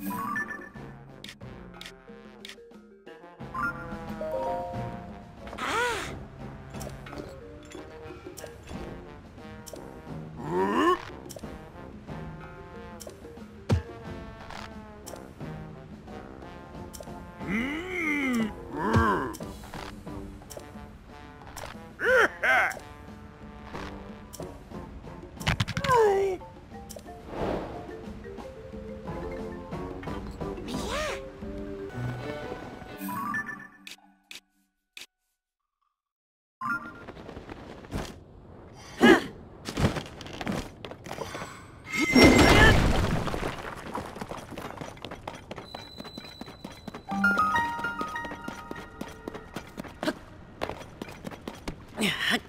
Yeah. はっ